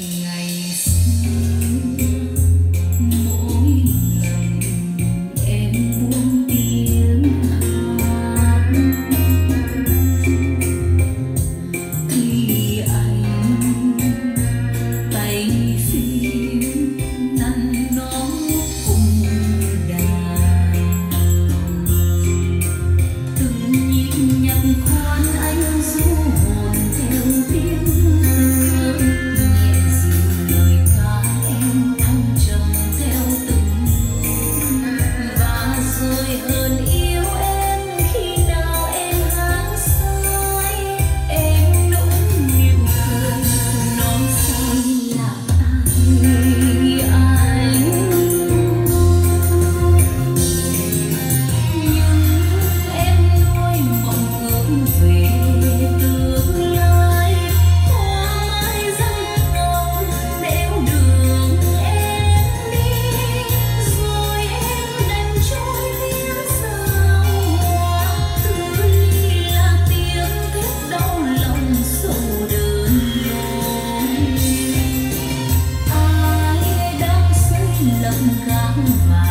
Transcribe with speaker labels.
Speaker 1: Ngày Kuma.